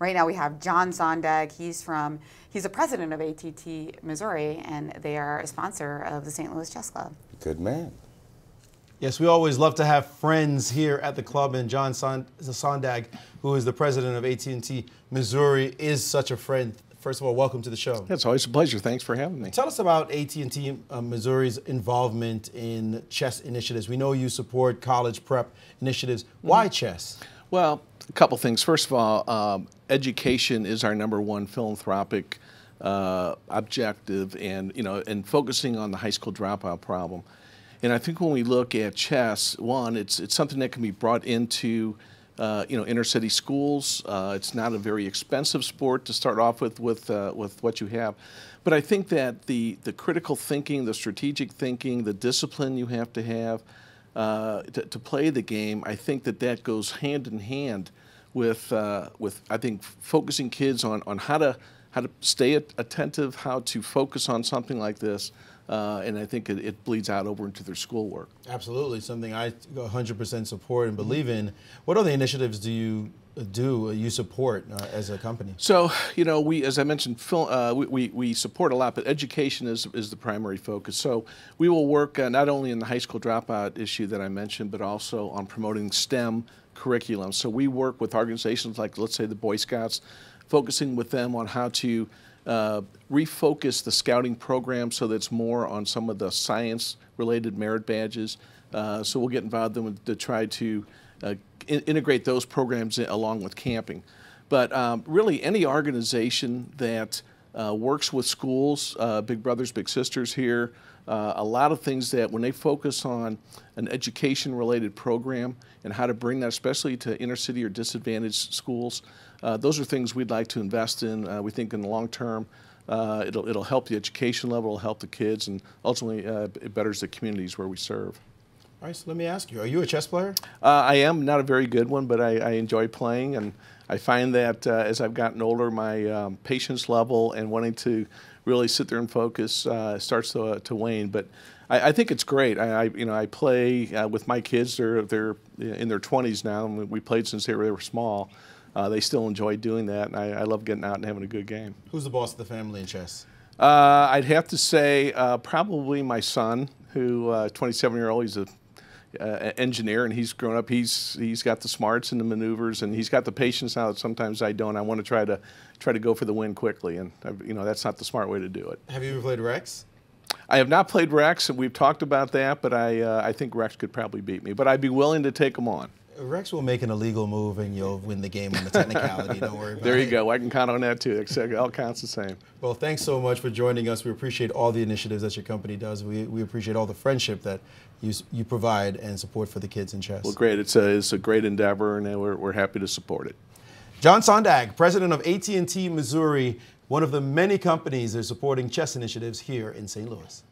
Right now we have John Sondag. He's from he's the president of AT&T Missouri, and they are a sponsor of the St. Louis Chess Club. Good man. Yes, we always love to have friends here at the club, and John Sondag, who is the president of AT&T Missouri, is such a friend. First of all, welcome to the show. It's always a pleasure. Thanks for having me. Tell us about AT&T uh, Missouri's involvement in chess initiatives. We know you support college prep initiatives. Why mm -hmm. chess? Well, a couple things. First of all, um, education is our number one philanthropic uh, objective, and you know, and focusing on the high school dropout problem. And I think when we look at chess, one, it's it's something that can be brought into uh, you know inner city schools. Uh, it's not a very expensive sport to start off with with uh, with what you have, but I think that the the critical thinking, the strategic thinking, the discipline you have to have uh, to, to, play the game, I think that that goes hand in hand with uh, with I think focusing kids on on how to how to stay attentive, how to focus on something like this. Uh, and I think it, it, bleeds out over into their schoolwork. Absolutely, something I 100% support and believe in. What other initiatives do you do you support uh, as a company? So, you know, we, as I mentioned, uh, we, we support a lot, but education is, is the primary focus. So we will work uh, not only in the high school dropout issue that I mentioned, but also on promoting STEM curriculum. So we work with organizations like, let's say, the Boy Scouts, focusing with them on how to uh, refocus the scouting program so that it's more on some of the science-related merit badges. Uh, so we'll get involved in to try to uh, in integrate those programs along with camping. But um, really, any organization that uh, works with schools, uh, Big Brothers, Big Sisters here, uh, a lot of things that when they focus on an education related program and how to bring that especially to inner city or disadvantaged schools, uh, those are things we'd like to invest in. Uh, we think in the long term uh, it'll, it'll help the education level, it'll help the kids, and ultimately it betters the communities where we serve. All right, so let me ask you, are you a chess player? Uh, I am, not a very good one, but I, I enjoy playing, and I find that uh, as I've gotten older, my um, patience level and wanting to really sit there and focus uh, starts to, uh, to wane. But I, I, think it's great. I, I you know, I play uh, with my kids. They're they're in their 20s now, and we played since they were, they were small. Uh, they still enjoy doing that, and I, I, love getting out and having a good game. Who's the boss of the family in chess? I'd have to say probably my son, who 27 year old. He's a uh, engineer, and he's grown up. He's he's got the smarts and the maneuvers, and he's got the patience now that sometimes I don't. I want to try to try to go for the win quickly, and you know that's not the smart way to do it. Have you ever played Rex? I have not played Rex, and we've talked about that, but I uh, I think Rex could probably beat me. But I'd be willing to take him on. Rex will make an illegal move and you'll win the game on the technicality. Don't worry about there it. There you go. I can count on that too. All counts the same. Well, thanks so much for joining us. We appreciate all the initiatives that your company does. We, we appreciate all the friendship that you, you provide and support for the kids in chess. Well, great. It's a, it's a great endeavor, and we're, we're happy to support it. John Sondag, president of AT&T Missouri, one of the many companies that are supporting chess initiatives here in St. Louis.